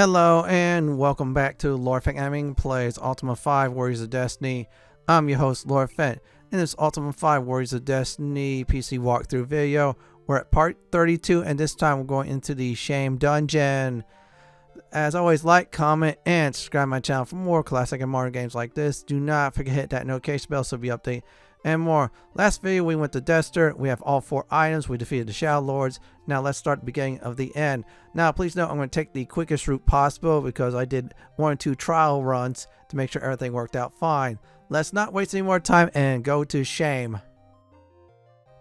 Hello and welcome back to Lord Fenton Gaming Plays Ultima 5 Warriors of Destiny. I'm your host Lord Fenton. In this Ultima 5 Warriors of Destiny PC walkthrough video, we're at part 32 and this time we're going into the Shame Dungeon. As always, like, comment, and subscribe my channel for more classic and modern games like this. Do not forget to hit that notification bell so you'll be updated and more. Last video we went to Destard. We have all four items. We defeated the Shadow Lords. Now let's start the beginning of the end. Now please note I'm going to take the quickest route possible because I did one or two trial runs to make sure everything worked out fine. Let's not waste any more time and go to Shame.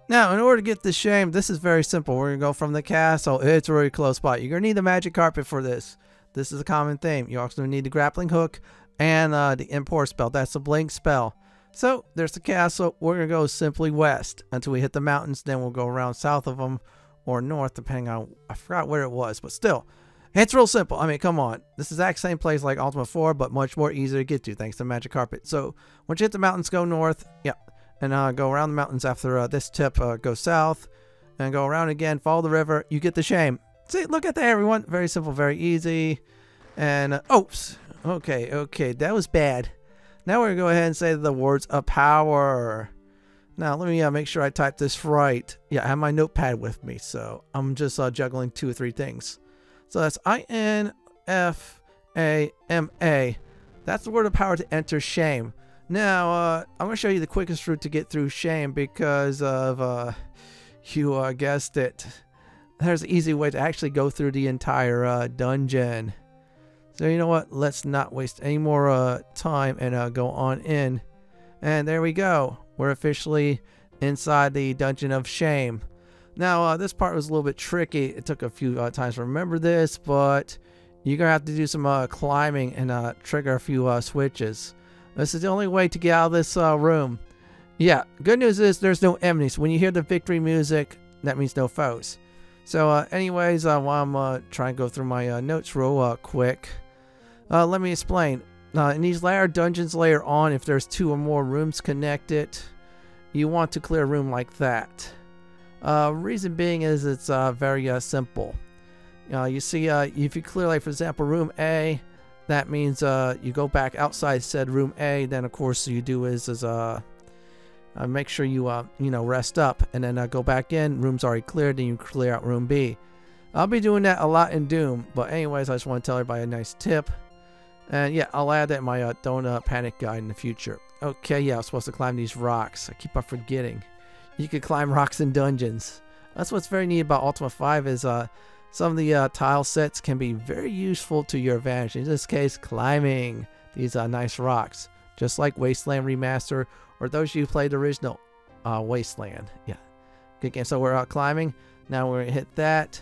Now, in order to get the Shame, this is very simple. We're going to go from the castle. It's a really close spot. You're going to need the magic carpet for this. This is a common theme. You also need the grappling hook and uh, the In Por spell. That's a blink spell. So there's the castle. We're going to go simply west until we hit the mountains. Then we'll go around south of them or north, depending on, I forgot where it was, but still. It's real simple. I mean, come on. This is the exact same place like Ultima 4, but much more easier to get to thanks to Magic Carpet. So once you hit the mountains, go north. Yeah. And uh, go around the mountains after uh, this tip. Uh, go south and go around again. Follow the river. You get the shame. See, look at that, everyone. Very simple, very easy. And, oops. Okay, okay. That was bad. Now we're going to go ahead and say the words of power. Now, let me uh, make sure I type this right. Yeah, I have my notepad with me, so I'm just uh, juggling two or three things. So that's I-N-F-A-M-A. That's the word of power to enter shame. Now, uh, I'm going to show you the quickest route to get through shame because of, uh, you uh, guessed it. There's an easy way to actually go through the entire uh, dungeon. So you know what? Let's not waste any more uh, time and uh, go on in. And there we go. We're officially inside the Dungeon of Shame. Now, uh, this part was a little bit tricky. It took a few uh, times to remember this, but you're going to have to do some uh, climbing and uh, trigger a few switches. This is the only way to get out of this room. Yeah, good news is there's no enemies. When you hear the victory music, that means no foes. So anyways, while I'm trying to go through my notes real quick, uh, let me explain. Uh, in these layer dungeons layer on, if there's two or more rooms connected, you want to clear a room like that. Uh, reason being is it's uh, very uh, simple. Uh, you see, if you clear, like for example, room A, that means you go back outside said room A. Then of course you do is is make sure you you know rest up and then go back in. Room's already cleared, then you clear out room B. I'll be doing that a lot in Doom, but anyways, I just want to tell everybody a nice tip. And yeah, I'll add that in my uh, Don't Panic guide in the future. Okay, yeah, I was supposed to climb these rocks. I keep on forgetting. You can climb rocks in dungeons. That's what's very neat about Ultima 5 is uh, some of the uh, tile sets can be very useful to your advantage. In this case, climbing these uh, nice rocks. Just like Wasteland Remaster or those you played the original uh, Wasteland. Yeah, good game. So we're out climbing. Now we're going to hit that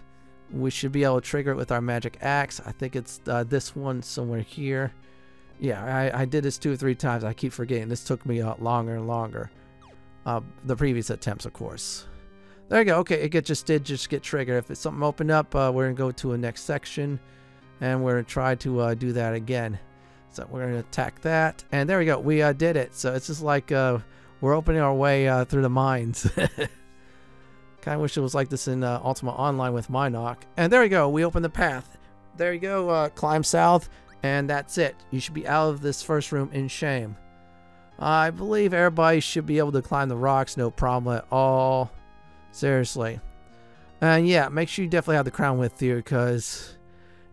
we should be able to trigger it with our magic axe. I think it's uh, this one somewhere here. Yeah, I, I, did this two or three times. I keep forgetting. This took me uh, longer and longer. Uh, the previous attempts, of course. There you go. Okay, it just did just get triggered. If it's something opened up, uh, we're going to go to a next section. And we're going to try to uh, do that again. So we're going to attack that. And there we go. We uh, did it. So it's just like we're opening our way through the mines. Kind of wish it was like this in uh, Ultima Online with my knock. And there we go. We open the path. There you go. Uh, climb south. And that's it. You should be out of this first room in shame. I believe everybody should be able to climb the rocks. No problem at all. Seriously. And yeah, make sure you definitely have the crown with you because...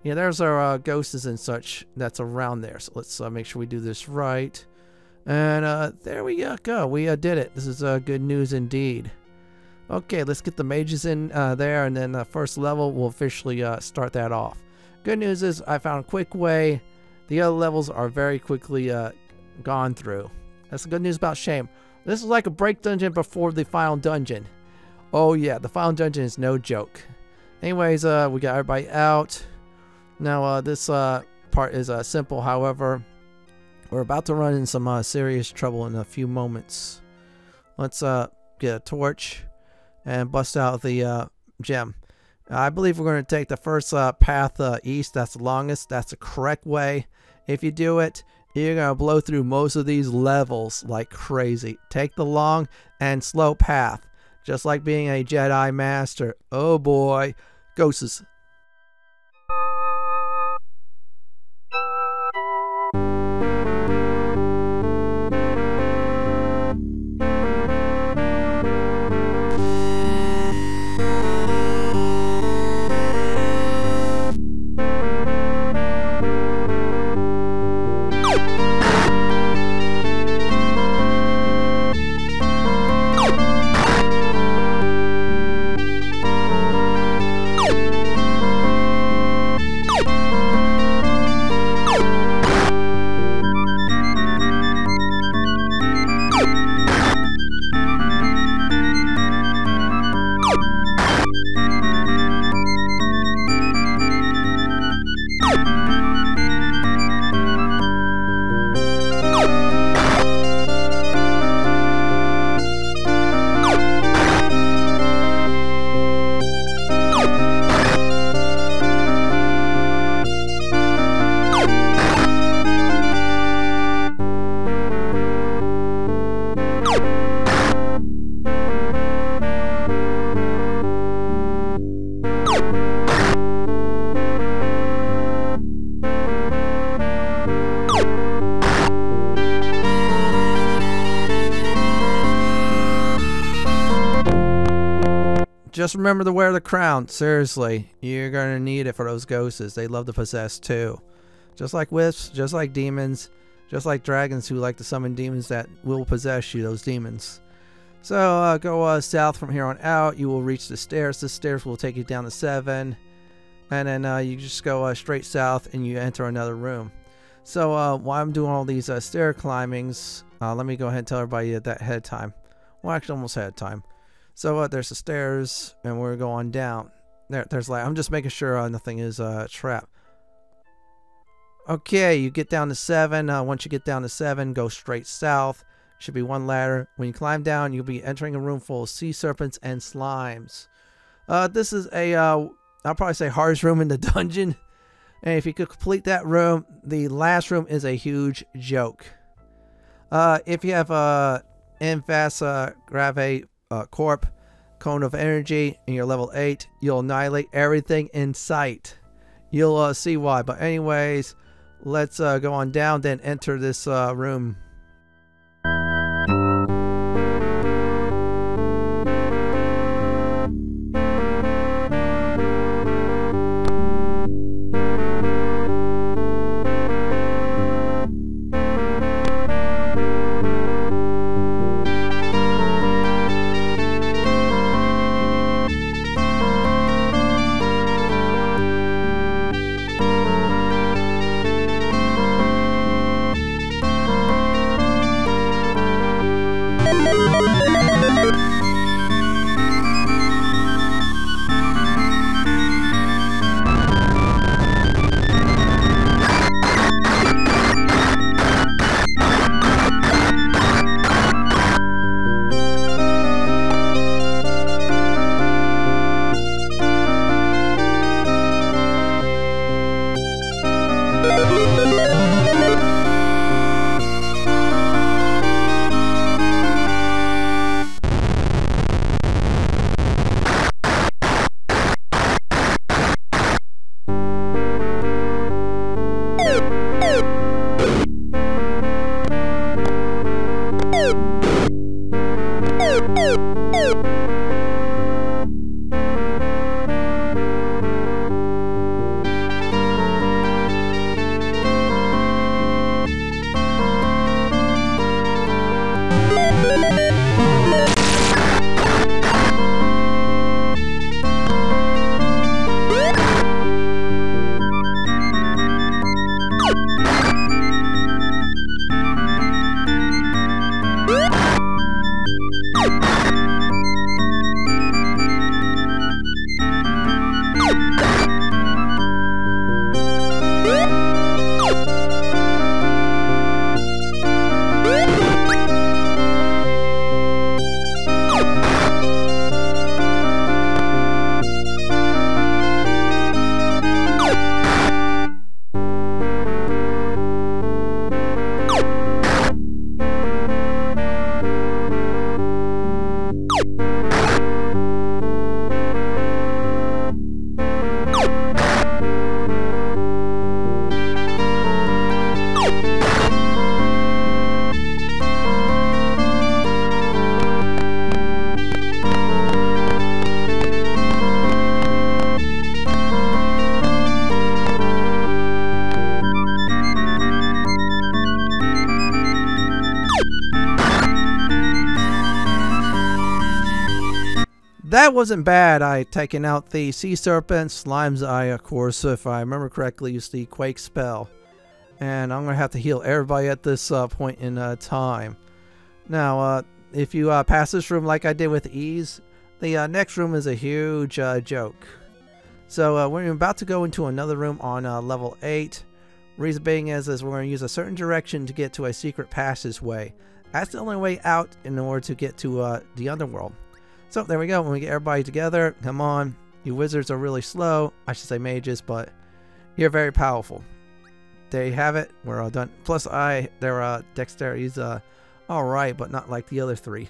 Yeah, there's our uh, ghosts and such that's around there. So let's uh, make sure we do this right. And uh, there we go. We uh, did it. This is uh, good news indeed. Okay, let's get the mages in uh, there, and then the first level, we'll officially uh, start that off. Good news is I found a quick way. The other levels are very quickly uh, gone through. That's the good news about Shame. This is like a break dungeon before the final dungeon. Oh yeah, the final dungeon is no joke. Anyways, uh, we got everybody out. Now, uh, this uh, part is uh, simple, however. We're about to run in some uh, serious trouble in a few moments. Let's uh, get a torch and bust out the uh, gem. I believe we're going to take the first uh, path uh, east. That's the longest. That's the correct way. If you do it, you're going to blow through most of these levels like crazy. Take the long and slow path. Just like being a Jedi Master. Oh boy. Ghosts. Remember to wear the crown. Seriously, you're gonna need it for those ghosts. They love to possess too. Just like wisps, just like demons, just like dragons who like to summon demons that will possess you, those demons. So uh, go uh, south from here on out. You will reach the stairs. The stairs will take you down to 7. And then uh, you just go uh, straight south and you enter another room. So uh, while I'm doing all these uh, stair climbings, let me go ahead and tell everybody that ahead of time. Well, actually almost ahead of time. So there's the stairs and we're going down. There, there's like, I'm just making sure nothing is uh, trapped. Okay, you get down to 7. once you get down to 7, go straight south should be one ladder. When you climb down, you'll be entering a room full of sea serpents and slimes. Uh, this is a, uh, I'll probably say hardest room in the dungeon. And if you could complete that room, the last room is a huge joke. Uh, if you have a In Vas uh, Grave uh, Corp, Cone of Energy, and you're level 8, you'll annihilate everything in sight. You'll uh, see why. But anyways, let's uh, go on down, then enter this uh, room. That wasn't bad. I taken out the sea serpent, slime's eye, of course, if I remember correctly, used the quake spell. And I'm gonna have to heal everybody at this uh, point in uh, time. Now, uh, if you uh, pass this room like I did with ease, the uh, next room is a huge uh, joke. So we're about to go into another room on level 8. Reason being is, is we're going to use a certain direction to get to a secret passageway. That's the only way out in order to get to the underworld. So there we go. When we get everybody together, come on. You wizards are really slow. I should say mages, but you're very powerful. There you have it. We're all done. Plus, I their uh, dexterity's uh, all right, but not like the other three.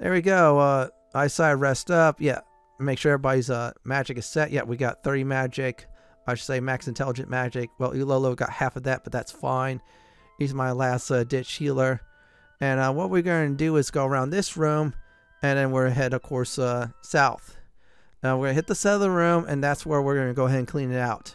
There we go. Uh, eyesight rest up. Yeah, make sure everybody's uh, magic is set. Yeah, we got 30 magic. I should say max intelligent magic. Well, Iolo got half of that, but that's fine. He's my last uh, ditch healer. And uh, what we're going to do is go around this room and then we're head, of course, uh, south. Now we're gonna hit the the room, and that's where we're gonna go ahead and clean it out.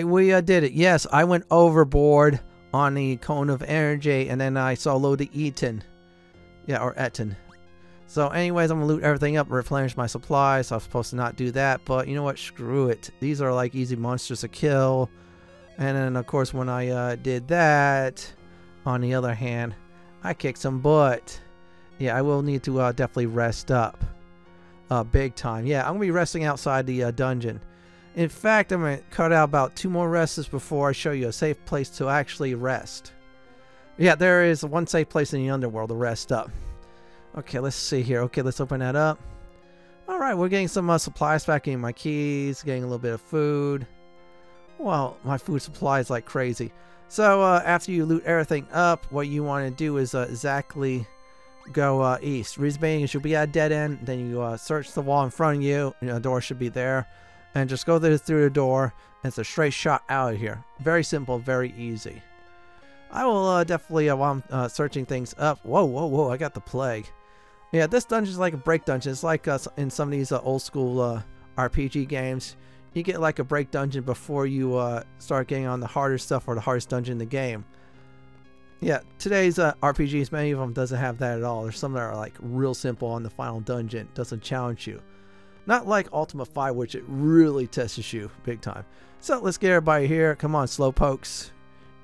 Right, we uh, did it. Yes, I went overboard on the cone of energy, and then I soloed the Eaton. Yeah, or Eton. So anyways, I'm to loot everything up, replenish my supplies. So I was supposed to not do that, but you know what? Screw it. These are like easy monsters to kill. And then, of course, when I uh, did that, on the other hand, I kicked some butt. Yeah, I will need to uh, definitely rest up. Uh, big time. Yeah, I'm to be resting outside the uh, dungeon. In fact, I'm going to cut out about two more rests before I show you a safe place to actually rest. Yeah, there is one safe place in the underworld to rest up. Okay, let's see here. Okay, let's open that up. Alright, we're getting some uh, supplies back, getting my keys, getting a little bit of food. Well, my food supply is like crazy. So, uh, after you loot everything up, what you want to do is uh, exactly go uh, east. Reason being is you'll be at a dead end, then you uh, search the wall in front of you, know, the door should be there and just go there through the door. And it's a straight shot out of here. Very simple very easy. I will uh, definitely uh, while I'm uh, searching things up whoa whoa whoa I got the plague. Yeah this dungeon is like a break dungeon. It's like uh, in some of these uh, old school uh, RPG games. You get like a break dungeon before you start getting on the harder stuff or the hardest dungeon in the game. Yeah today's RPGs many of them doesn't have that at all. There's some that are like real simple on the final dungeon. Doesn't challenge you not like Ultima 5, which it really tests you big time. So let's get everybody here. Come on, slow pokes.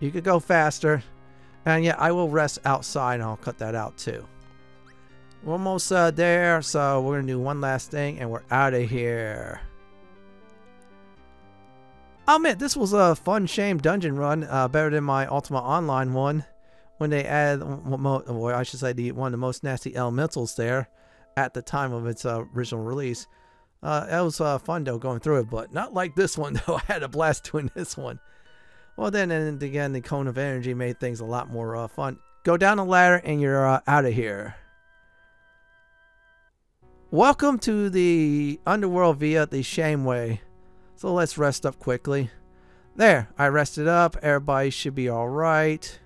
You could go faster. And yeah, I will rest outside and I'll cut that out too. We're almost uh, there, so we're going to do one last thing and we're out of here. I'll admit, this was a fun shame dungeon run, uh, better than my Ultima Online one. When they added, I should say, the one of the most nasty elementals there at the time of its uh, original release. Uh, it was uh, fun though going through it, but not like this one though. I had a blast doing this one. Well, then and again, the cone of energy made things a lot more uh, fun. Go down the ladder and you're uh, out of here. Welcome to the underworld via the shame way. So let's rest up quickly. There, I rested up. Everybody should be all right.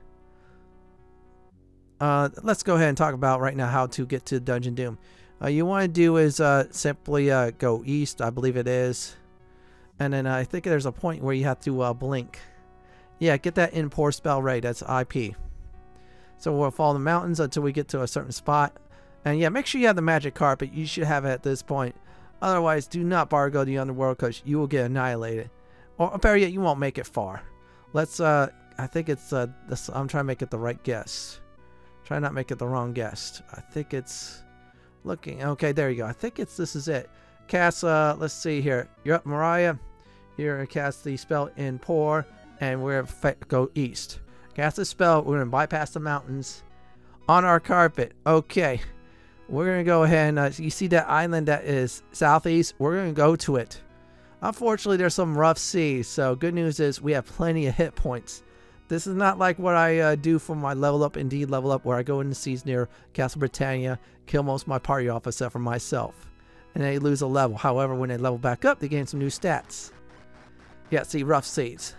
Uh, let's go ahead and talk about right now how to get to Dungeon Doom uh, you want to do is uh, simply uh, go east, I believe it is. And then I think there's a point where you have to uh, blink. Yeah, get that In Por spell right. That's IP. So we'll follow the mountains until we get to a certain spot. And yeah, make sure you have the magic carpet. You should have it at this point. Otherwise, do not bar go to the underworld because you will get annihilated. Or better yet, you won't make it far. Let's, uh, I think it's, uh, this, I'm trying to make it the right guess. Try not make it the wrong guess. I think it's... Looking. Okay, there you go. I think it's this is it. Cast, uh, let's see here. You're up, Mariah. To cast the spell In Por, and we're go east. Cast the spell. We're to bypass the mountains on our carpet. Okay. We're to go ahead and uh, you see that island that is southeast? We're to go to it. Unfortunately, there's some rough seas, so good news is we have plenty of hit points. This is not like what I uh, do for my level up, indeed level up, where I go into seas near Castle Britannia, kill most of my party off except for myself, and they lose a level. However, when they level back up, they gain some new stats. Yeah, see, rough seas.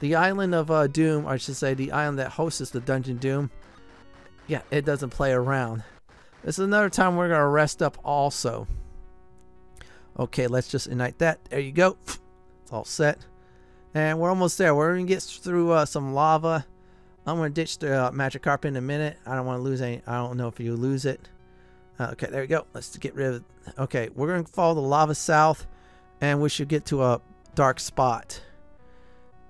The island of uh, Doom, I should say the island that hosts the Dungeon Doom, yeah, it doesn't play around. This is another time we're going to rest up also. Okay, let's just ignite that. There you go. It's all set. And we're almost there. We're going to get through uh, some lava. I'm going to ditch the uh, magic carpet in a minute. I don't want to lose any. I don't know if you lose it. Uh, okay, there we go. Let's get rid of Okay, we're going to follow the lava south. And we should get to a dark spot.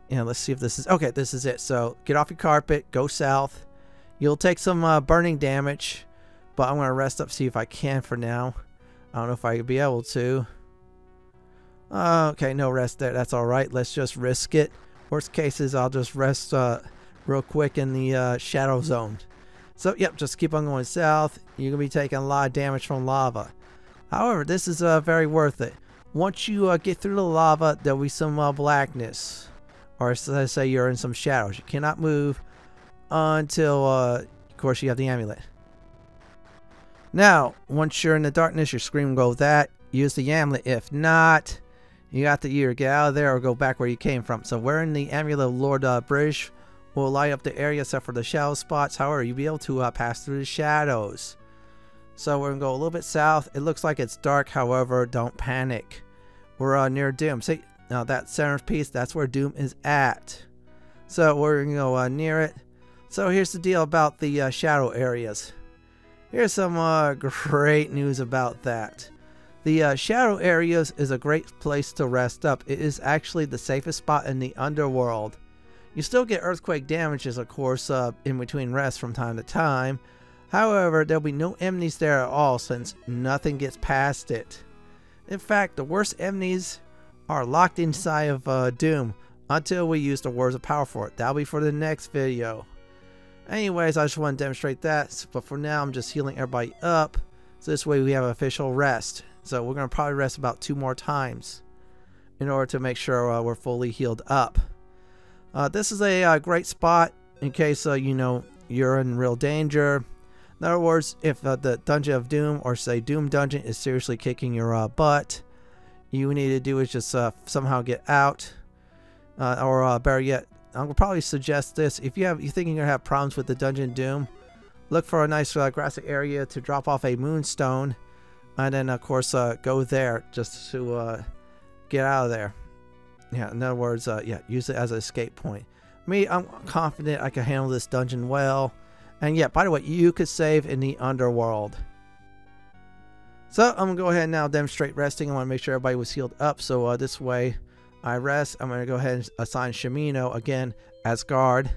Yeah, let's see if this is... Okay, this is it. So, get off your carpet. Go south. You'll take some uh, burning damage. But I'm going to rest up, see if I can for now. I don't know if I could be able to. Uh, okay, no rest there. That's alright. Let's just risk it. Worst cases, I'll just rest uh, real quick in the uh, shadow zone. So, yep, just keep on going south. You're going to be taking a lot of damage from lava. However, this is uh, very worth it. Once you uh, get through the lava, there'll be some uh, blackness. Or let's say you're in some shadows. You cannot move until, uh, of course, you have the amulet. Now, once you're in the darkness, your screen will go that. Use the amulet. If not, you got to either get out of there or go back where you came from. So wearing the amulet of Lord uh, will light up the area except for the shadow spots. However, you'll be able to uh, pass through the shadows. So we're going to go a little bit south. It looks like it's dark. However, don't panic. We're uh, near Doom. See, now that centerpiece, that's where Doom is at. So we're going to go uh, near it. So here's the deal about the uh, shadow areas. Here's some uh, great news about that. The uh, shadow areas is a great place to rest up. It is actually the safest spot in the underworld. You still get earthquake damages, of course, uh, in between rests from time to time. However, there'll be no enemies there at all since nothing gets past it. In fact, the worst enemies are locked inside of uh, Doom until we use the Words of Power for it. That'll be for the next video. Anyways, I just want to demonstrate that. But for now, I'm just healing everybody up. So this way we have official rest. So we're going to probably rest about two more times in order to make sure uh, we're fully healed up. Uh, this is a uh, great spot in case, uh, you know, you're in real danger. In other words, if uh, the Dungeon of Doom or say Doom Dungeon is seriously kicking your butt, you need to do is just somehow get out. or better yet, I would probably suggest this. If you have you think you're gonna have problems with the Dungeon Doom, look for a nice grassy area to drop off a moonstone, and then of course uh, go there just to uh, get out of there. Yeah, in other words, uh, yeah, use it as an escape point. Me, I'm confident I can handle this dungeon well. And yeah, by the way, you could save in the underworld. So I'm gonna go ahead and now demonstrate resting. I want to make sure everybody was healed up. So uh, this way, I rest. I'm to go ahead and assign Shamino again as guard.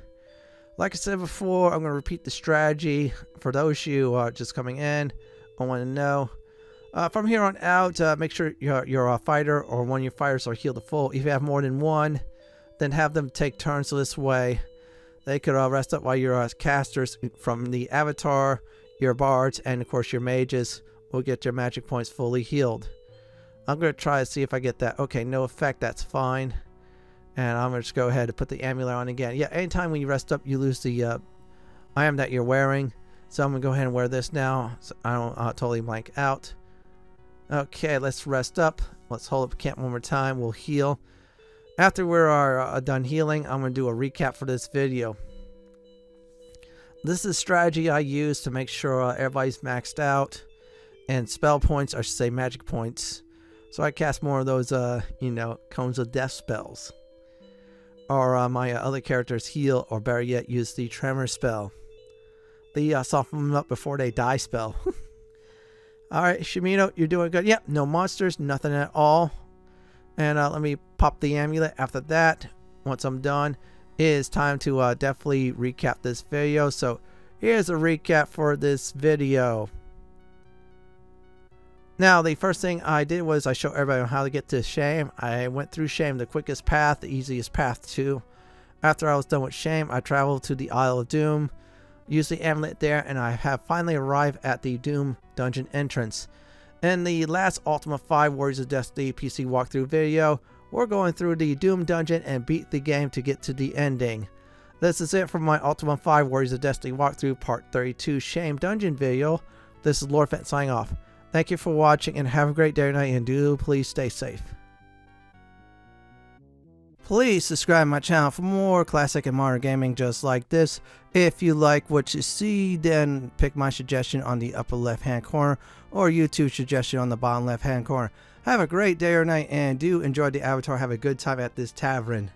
Like I said before, I'm to repeat the strategy for those you uh, just coming in. I want to know. Uh, from here on out, uh, make sure you're, you're a fighter or one of your fighters are healed to full. If you have more than one, then have them take turns this way. They could uh, rest up while your uh, casters from the avatar, your bards, and of course your mages will get your magic points fully healed. I'm going to try to see if I get that. Okay, no effect. That's fine. And I'm going to just go ahead and put the amulet on again. Yeah, anytime when you rest up, you lose the uh, item that you're wearing. So I'm going to go ahead and wear this now. So I don't uh, totally blank out. Okay, let's rest up. Let's hold up camp one more time. We'll heal. After we're uh, done healing, I'm going to do a recap for this video. This is a strategy I use to make sure uh, everybody's maxed out. And spell points, I should say magic points, so I cast more of those, uh, you know, cones of death spells. Or uh, my uh, other characters heal, or better yet, use the tremor spell. The uh, soften them up before they die spell. Alright, Shamino, you're doing good. Yep, no monsters, nothing at all. And uh, let me pop the amulet after that. Once I'm done, it is time to uh, definitely recap this video. So here's a recap for this video. Now, the first thing I did was I showed everybody how to get to Shame. I went through Shame, the quickest path, the easiest path too. After I was done with Shame, I traveled to the Isle of Doom, used the amulet there, and I have finally arrived at the Doom dungeon entrance. In the last Ultima 5 Warriors of Destiny PC walkthrough video, we're going through the Doom dungeon and beat the game to get to the ending. This is it for my Ultima 5 Warriors of Destiny walkthrough part 32 Shame dungeon video. This is Lord Fenton signing off. Thank you for watching and have a great day night and do please stay safe. Please subscribe my channel for more classic and modern gaming just like this. If you like what you see, then pick my suggestion on the upper left hand corner or YouTube suggestion on the bottom left hand corner. Have a great day or night and do enjoy the avatar. Have a good time at this tavern.